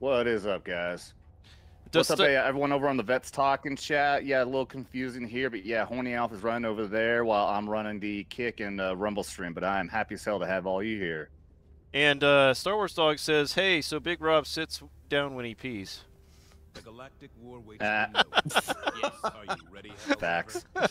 What is up, guys? Does What's up, the- hey, everyone over on the Vets Talking chat? Yeah, a little confusing here, but yeah, Horny Alf is running over there while I'm running the Kick and uh, Rumble stream. But I am happy as hell to have all you here. And uh, Star Wars Dog says, "Hey, so Big Rob sits down when he pees." The Galactic War waits Ah. on you. yes. Are you ready? Facts.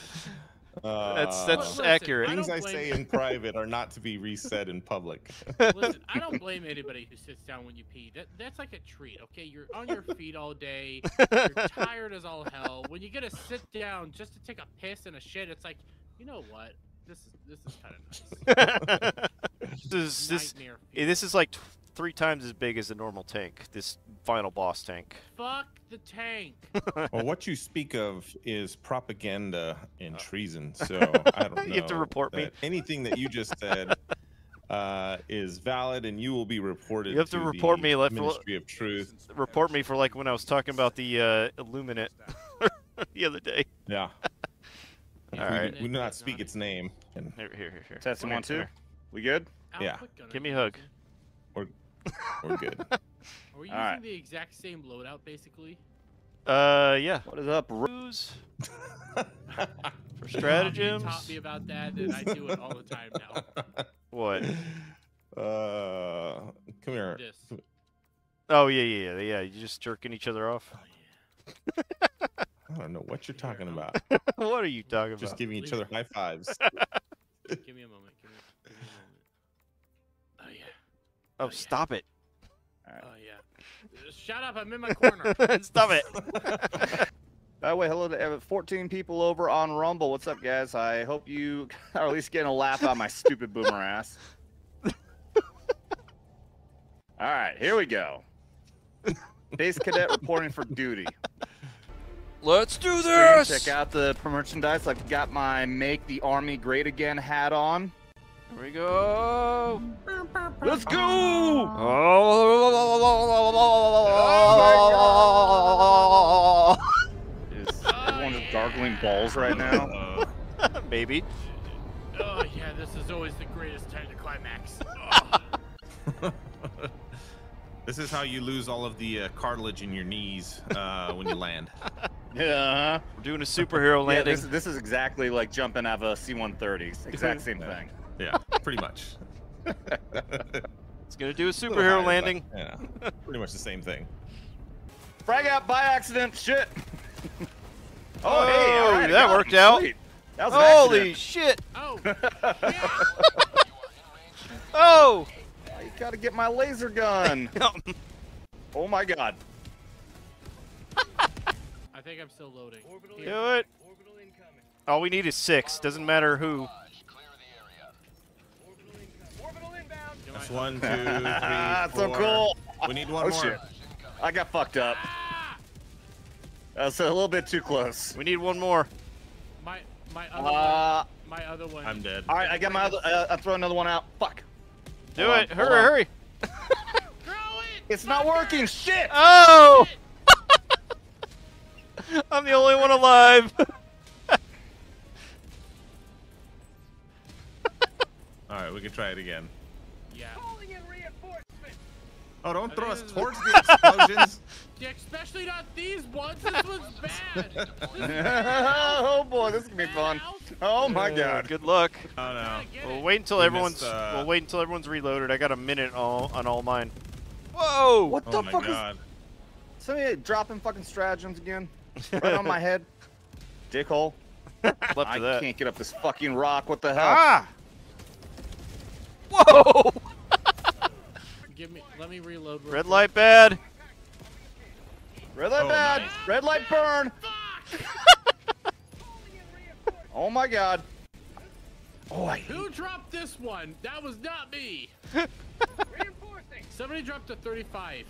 That's Uh, that's Listen, accurate. I Things don't I say in private are not to be resaid in public. Listen, I don't blame anybody who sits down when you pee. That that's like a treat, okay? You're on your feet all day. You're tired as all hell. When you get to sit down just to take a piss and a shit, it's like, you know what? This is this is kind of nice. this is this Nightmare eh, feeling. this is like t- three times as big as the normal tank. This final boss tank. Fuck the tank. well, what you speak of is propaganda and treason. So I don't know. You have to report me. Anything that you just said uh, is valid, and you will be reported. You have to report the me, let- Ministry of Truth. Report me for like when I was talking about the uh, Illuminate the other day. Yeah. All right. we, we do not speak its name, and Here, here, here. here. Testing one, two. We good? Al, Yeah. Give me a me, hug. Listen. we're good. Are we using Alright. the exact same loadout, basically? Uh, yeah. What is up? Ru- Ruse for stratagems? you stratagems. taught me about that, and I do it all the time now. What? Uh, come here. This. Oh yeah, yeah, yeah, yeah. You just jerking each other off. I don't know what you're talking about. what are you talking Just about? Just giving each other high fives. Give me a moment. Oh, oh, yeah. stop it! Oh yeah. Shut up! I'm in my corner. stop it! By the way, hello to 14 people over on Rumble. What's up, guys? I hope you are at least getting a laugh out of my stupid boomer ass. All right, here we go. Base cadet reporting for duty. Let's do Stream, this. Check out the merchandise. I've got my "Make the Army Great Again" hat on. Here we go. Let's go! Oh Is everyone just gargling balls right now? Maybe. oh yeah, this is always the greatest time to climax. Oh, This is how you lose all of the uh, cartilage in your knees uh, when you land. Yeah. We're doing a superhero Yeah, landing. this, this is exactly like jumping out of a C-130. Exact same thing. Yeah, pretty much. It's gonna do a Little superhero higher, but, landing. Yeah, pretty much the same thing. Frag out by accident. Shit. Oh, oh, all right, I that worked out. Sweet. That was Holy accident. shit! oh, Oh! You gotta get my laser gun. Um. oh my god. I think I'm still loading. Here. Do it. All we need is six. Doesn't matter who. That's I- one, two, three, That's so cool. We need one Oh more. shit. I got fucked up. That's a little bit too close. We need one more. My my other Uh, one. My other one. I'm dead. all right, I got my other. Uh, I'll throw another one out. Fuck. Do Hold it. on, hurry, hurry. Throw it. It's not working. Shit. Oh! I'm the only one alive. All right, we can try it again. Yeah. Oh, don't throw us towards the explosions. Yeah, especially not these ones. This one's bad. This is oh boy, this is gonna be fun. Oh my Uh, god. Good luck. Oh no. We'll wait until We everyone's. missed, uh, We'll wait until everyone's reloaded. I got a minute all, on all mine. Whoa! What Oh the my fuck god. is? Somebody dropping fucking stratagems again? Right on my head. Dickhole. Left I that. can't get up this fucking rock. What the hell? Ah! Whoa! Give me. Let me reload. Red quick. light bad. Red light Oh, bad. nice. Red light burn. oh my god. Oh, I Who dropped this one? That was not me. Somebody dropped a 35.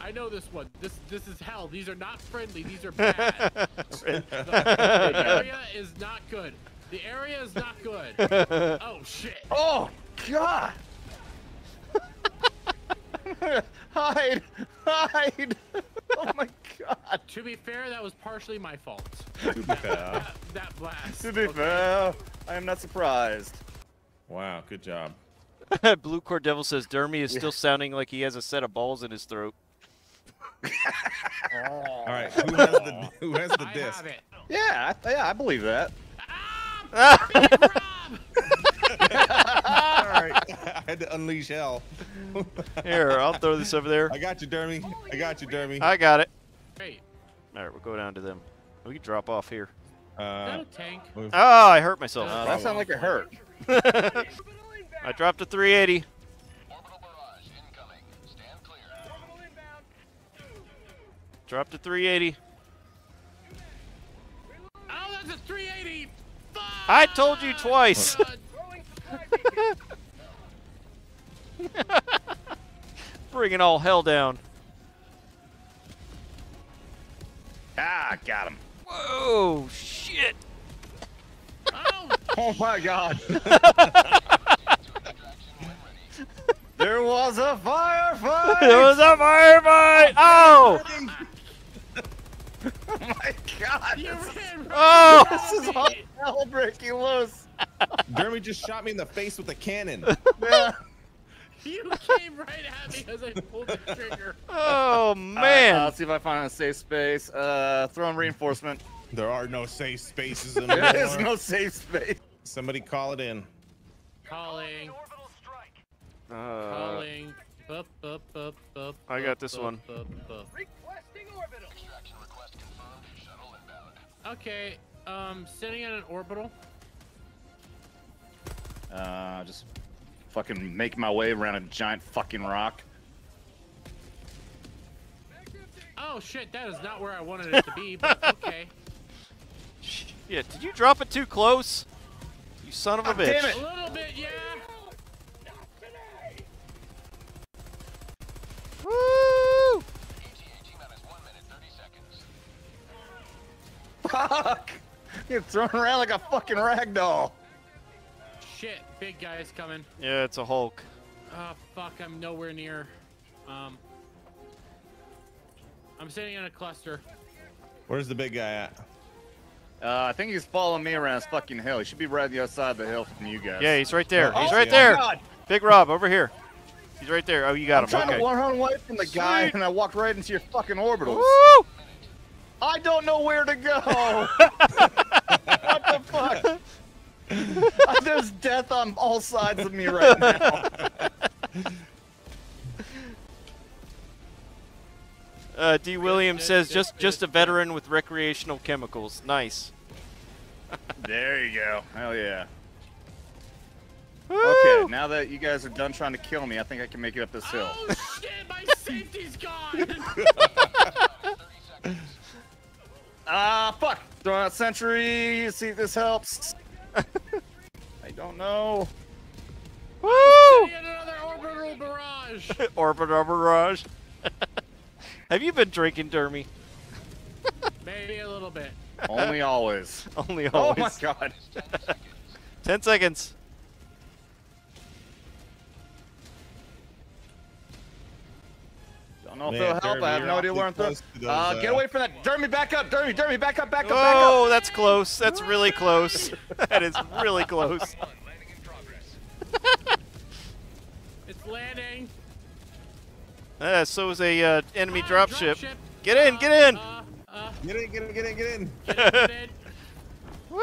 I know this one. This this is hell. These are not friendly. These are bad. the, the area is not good. The area is not good. Oh shit. Oh god. hide. Hide. Oh my god. To be fair, that was partially my fault. To be fair. That, that blast. To be Okay. fair, I am not surprised. Wow, good job. Blue Core Devil says Dermy is still sounding like he has a set of balls in his throat. All right, who has the who has the I disc? have it. Yeah, I, yeah, I believe that. Ah! Big Rob! All right, I had to unleash hell. Here, I'll throw this over there. I got you, Dermy. I got you, Dermy. I got it. Great. All right, we'll go down to them. We can drop off here. Is that Uh, a tank? Oh, I hurt myself. Uh, that sounded like it hurt. I dropped a 380. Dropped a 380. Oh, that's a 380. Fuck! I told you twice. God. Bringing all hell down. Ah, got him. Whoa, shit. Oh, Oh my god. there was a firefight. It was a firefight. Oh, oh my god. you ran right oh. This is all hell breaking loose. Dermy just shot me in the face with a cannon. Yeah. You came right at me as I pulled the trigger. Oh man. uh, let's see if I find a safe space. Uh, throwing reinforcement. There are no safe spaces in There is no safe space. Somebody call it in. Calling, Uh, calling. Bup, bup, bup, bup, I got bup, this bup, one. bup, bup. Okay, um, sitting at an orbital. Uh, just fucking make my way around a giant fucking rock. Oh shit, that is not where I wanted it to be, but okay. yeah, did you drop it too close? You son of a ah, damn bitch. it. A little bit, yeah. Woo! Fuck! You're thrown around like a fucking rag doll. Shit, big guy is coming. Yeah, it's a Hulk. Oh fuck, I'm nowhere near. Um, I'm sitting in a cluster. Where's the big guy at? Uh, I think he's following me around this fucking hill. He should be right on the other side of the hill from you guys. Yeah, he's right there. Oh, He's oh right my there. God. Big Rob, over here. He's right there. Oh, you got I'm him. trying Okay. to run away from the guy, Sweet. and I walked right into your fucking orbitals. Woo! I don't know where to go. what the fuck? There's death on all sides of me right now. Uh, D. Williams says just just a veteran with recreational chemicals. Nice. There you go. Hell yeah. Woo! Okay, now that you guys are done trying to kill me, I think I can make it up this hill. Oh shit, my safety's gone. Ah, fuck! Throwing out sentry. See if this helps. I don't know. Woo! Another orbital barrage. Orbiter barrage. Have you been drinking, Dermy? Maybe a little bit. Only always. Only always. Oh my god. Ten seconds. Don't know if it'll help. Dermy, I have no idea where I'm awfully throwing. to those, Uh, get uh, away from that. Dermy, back up. Dermy, Dermy, back up, back up, back Oh, that's close. That's really close. that is really close. It's landing. Uh, so is a uh, enemy dropship. Get in, get in. Uh, uh, Get in, get in, get in, get in. get in, get in. Woo!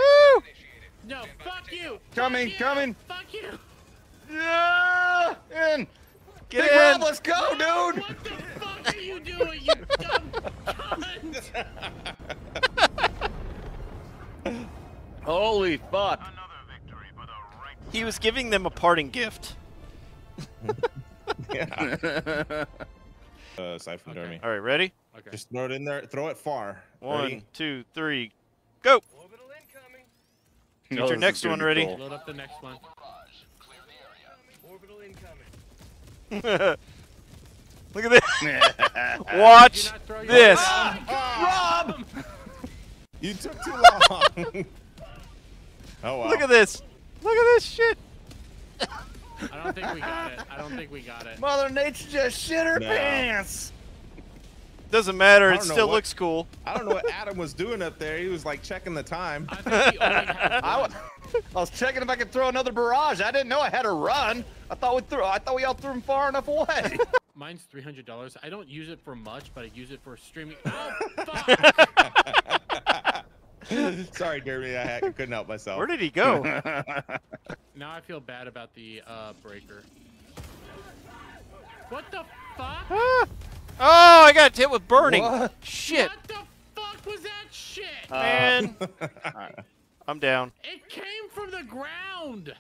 No, fuck you. Coming, fuck you, coming. Fuck you. Yeah, in. Get Big in. Rob, let's go, dude. What are you doing, you dumb cunt? Holy fuck. He was giving them a parting gift. Yeah. Uh, aside from Okay. Dermy. All right, ready? Okay. Just throw it in there. Throw it far. One, Ready? two, three, go. No, your next one ready. cool. Load up the next one. Look at this. Rob! Watch Did you not throw your- this. Ah! You took too long. oh wow. Look at this. Look at this shit. I don't think we got it. I don't think we got it. Mother Nature just shit her No. pants. Doesn't matter. It still what- looks cool. I don't know what Adam was doing up there. He was like checking the time. I think we only I was, I was checking if I could throw another barrage. I didn't know I had to run. I thought we threw. I thought we all threw him far enough away. Mine's three hundred dollars. I don't use it for much, but I use it for streaming. Oh fuck! Sorry, Dermy. I, couldn't help myself. Where did he go? now I feel bad about the uh, breaker. What the fuck? Ah. Oh, I got hit with burning. What? Shit, What the fuck was that shit? Uh, man. Alright. I'm down. it came from the ground.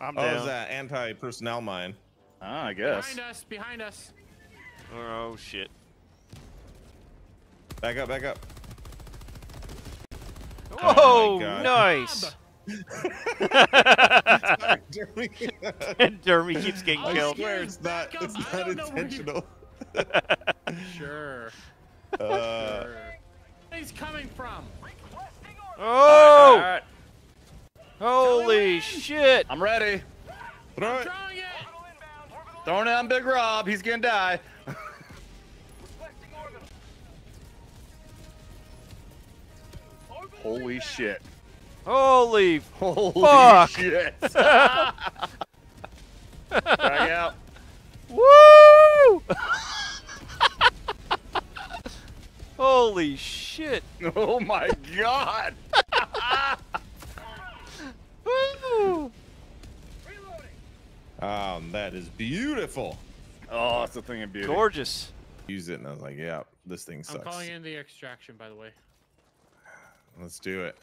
I'm Oh, down. is that anti-personnel mine? Ah, I guess. Behind us. Behind us. Oh shit. Back up, back up. Oh, God. nice. Bob, Dermy. and Dermy keeps getting Oh, killed. yeah. swear it's not. It's not don't know where you- intentional. Sure. Uh, sure. Where he's coming from? Oh, Alright, holy shit. I'm ready. throw it. Throwing it. Throwing down Big Rob. He's gonna die. Holy shit. Holy. Holy Fuck. shit. Drag out. Woo! holy shit. Oh my god. Woo! Um, that is beautiful. Oh, it's a thing of beauty. Gorgeous. Use it, and I was like, yeah, this thing sucks. I'm sucks. calling in the extraction, by the way. Let's do it.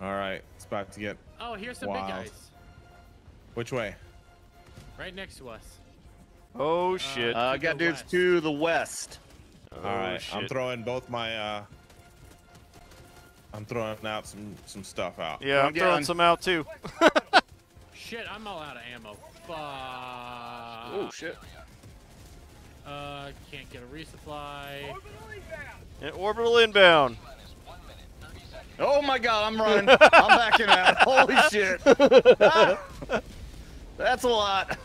All right, it's about to get. Oh, here's some Wild. big guys. Which way? Right next to us. Oh shit. Uh, I got dudes west. to the west. oh, All right, I'm throwing both my. uh I'm throwing out some some stuff out. Yeah, I'm I'm throwing some out too. Shit, I'm all out of ammo. Fuck. Oh shit. Uh, can't get a resupply. And orbital inbound. Oh my god, I'm running. I'm backing out. Holy shit. That's a lot.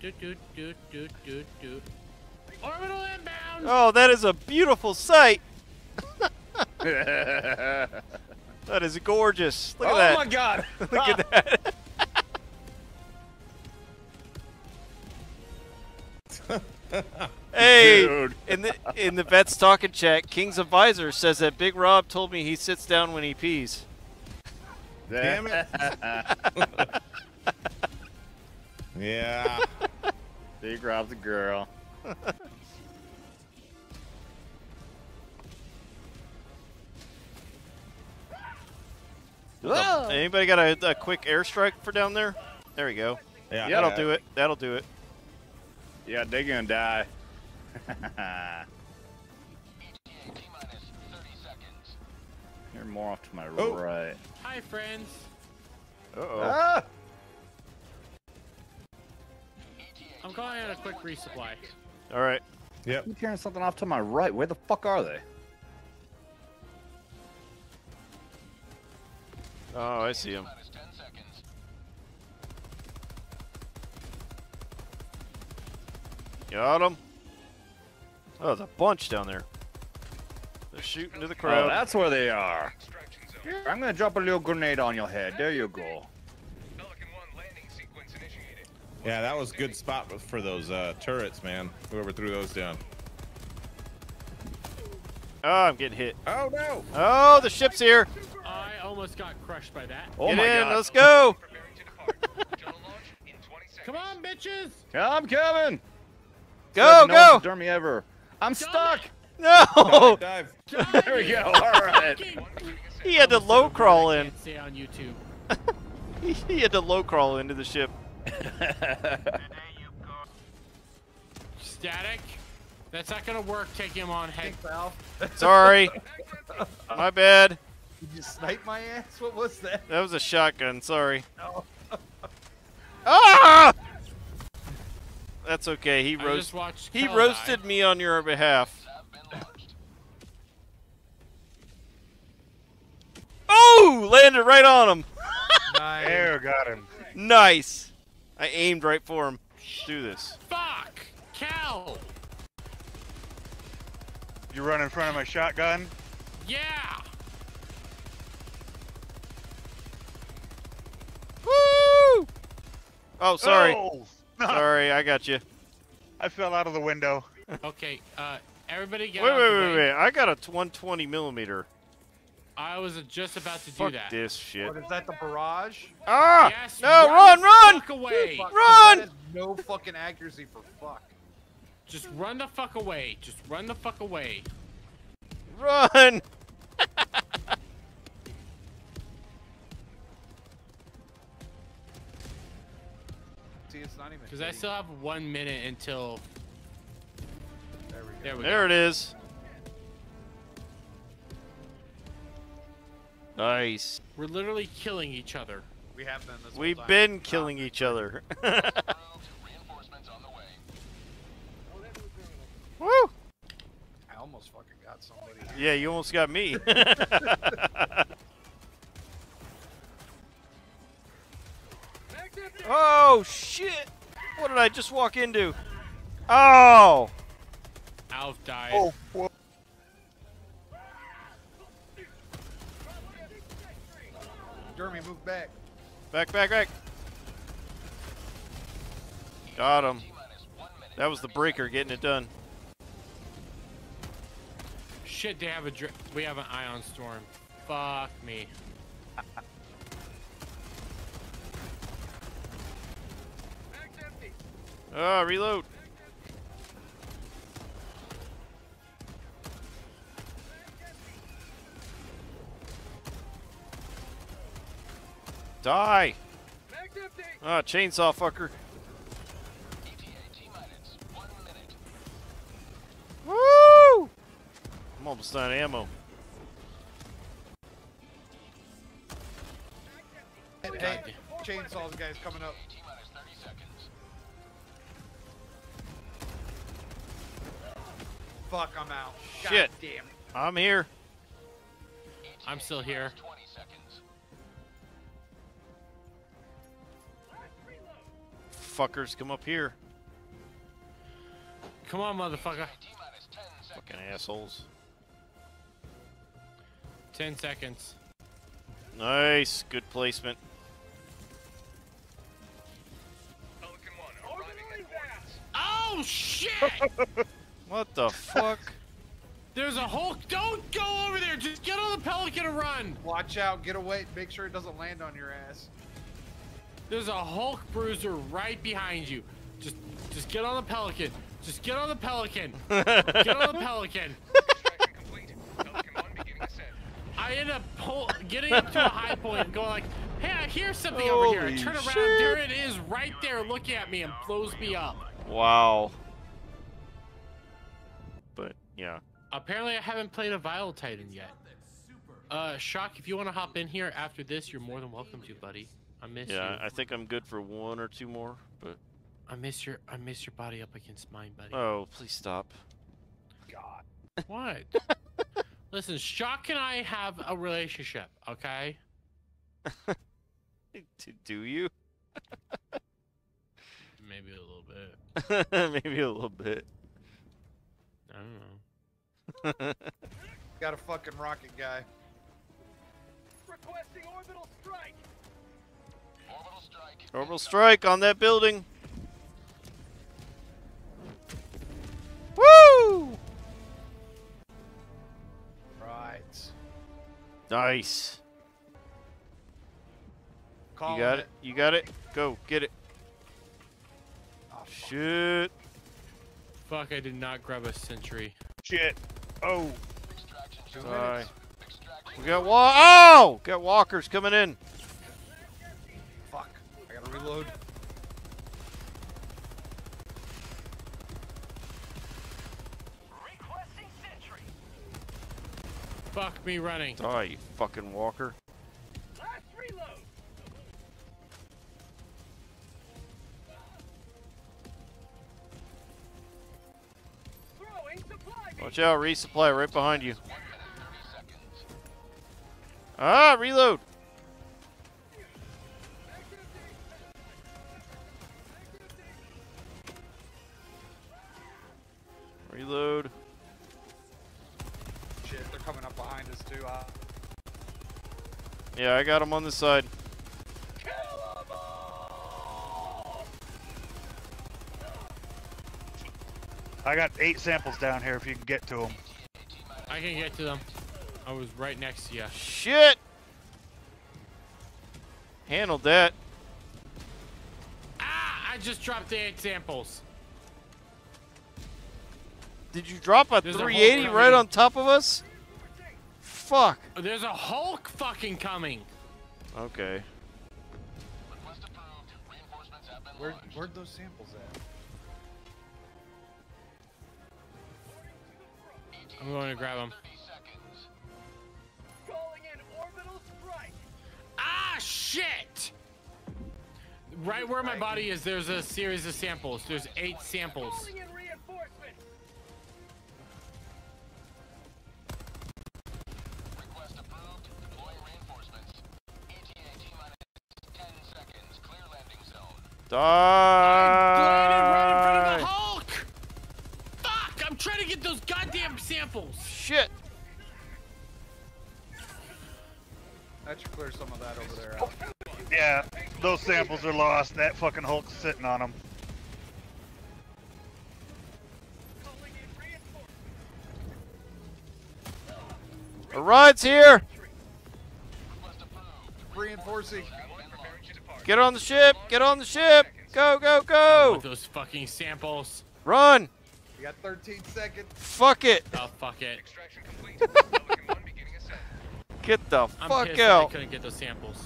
Doot doot doot doot doot doot. Orbital inbound. Oh, that is a beautiful sight. Oh That is gorgeous. Look at oh that. Oh my god. Look at that. hey, Dude. in the in the vets talking chat, King's Advisor says that Big Rob told me he sits down when he pees. Damn it. Yeah. Big Rob's a girl. Whoa. Anybody got a, a quick airstrike for down there? There we go. Yeah. That'll do it. That'll do it. Yeah, they're gonna die. You're more off to my Oh. right. Hi, friends. Uh oh. Ah! I'm calling in a quick resupply. All right. Yep. I'm hearing something off to my right. Where the fuck are they? Oh, I see him. Got him. Oh, there's a bunch down there. They're shooting to the Oh, crowd. that's where they are. Here, I'm gonna drop a little grenade on your head. There you go. Yeah, that was good spot for those uh, turrets, man. Whoever threw those down. oh, I'm getting hit. Oh no! Oh, the ship's here. I almost got crushed by that. Oh Get my in. god. Let's go. Come on, bitches. I'm coming. Go, go. No one's go. Dermy ever. I'm stuck. No. Dive, There we go. All right. He had to low crawl in. Can't say on YouTube. He had to low crawl into the ship. Static. That's not gonna work. Taking him on head. Sorry. My bad. Did you snipe my ass? What was that? That was a shotgun. Sorry. Ah! That's okay. He I roast. He Kel roasted die. me on your behalf. Oh! Landed right on him. There, got him. Nice. I aimed right for him. Do this. Fuck. Cal. You run in front of my shotgun? Yeah. Woo! Oh, sorry. Oh! Sorry, I got you. I fell out of the window. Okay, uh, everybody Wait, get wait, out the wait, way. wait. I got a 120 millimeter. I was just about to do Fuck that. this shit. What is that? The barrage? Ah! Yes, no, run run, run! Fuck away. Fuck, 'cause Run! That is no fucking accuracy for fuck. Just run the fuck away. Just run the fuck away. Run! Not even. Because I still have one minute until. There we go. There we There go. it is. Nice. We're literally killing each other. We have been this. We've whole time. been killing each other. Woo! I almost fucking got somebody. Yeah, you almost got me. oh shit! What did I just walk into? Oh! Alf died. Oh, whoa. Jeremy, move back. Back, back, back. Got him. That was the breaker getting it done. Shit, they have a dr- we have an ion storm. Fuck me. Ah, reload. Die! Ah, chainsaw fucker. Woo! I'm almost out of ammo. Hey, hey, chainsaws, guys, coming up. Fuck, I'm out. God Shit. damn. I'm here. I'm still here. Fuckers, come up here. Come on, motherfucker. Fucking assholes. Ten seconds. Nice. Good placement. Oh shit! What the fuck? There's a Hulk. Don't go over there. Just get on the Pelican and run. Watch out, get away. Make sure it doesn't land on your ass. There's a Hulk bruiser right behind you. Just, just get on the Pelican. Just get on the Pelican. Get on the Pelican. I end up pull, getting up to a high point and going like, hey, I hear something over here. I turn around, shit. there it is right there looking at me and blows me up. Wow. But yeah. Apparently I haven't played a Bile Titan yet. Uh, Shock, if you want to hop in here after this, you're more than welcome to, buddy. I miss Yeah, you. I think I'm good for one or two more, but I miss your I miss your body up against mine, buddy. oh, please stop. God. What? Listen, Shock and I have a relationship, okay? D- Do you? Maybe a little bit. Maybe a little bit. I don't know. Got a fucking rocket guy. Requesting orbital strike Orbital strike. Orbital strike on that building. Woo! Right. Nice. Calling You got it. You got it. Go get it. Oh, fuck. Shit. Fuck, I did not grab a sentry. Shit. Oh. Two Die. minutes. We got wa- Oh! Got walkers coming in. Fuck. I gotta reload. Fuck me running. Die, you fucking walker. Watch out, resupply right behind you. Ah, reload. Reload. Shit, they're coming up behind us too. Uh, Yeah, I got him on the side. I got eight samples down here if you can get to them. I can get to them. I was right next to you. Shit! Handled that. Ah! I just dropped the eight samples. Did you drop a There's a 380 right coming. on top of us? Fuck. There's a Hulk fucking coming. Okay. Where, where'd those samples at? I'm going to grab them. Ah, shit! Right where my body is, there's a series of samples. There's eight samples. Landed That some of that over there. Al. Yeah, those samples are lost. That fucking Hulk's sitting on them. A ride's here. Reinforcing. Get on the ship. Get on the ship. Go, go, With go. those fucking samples. Run. You got 13 seconds. Fuck it. Oh, fuck it. Get the I'm fuck that I out. couldn't get those samples.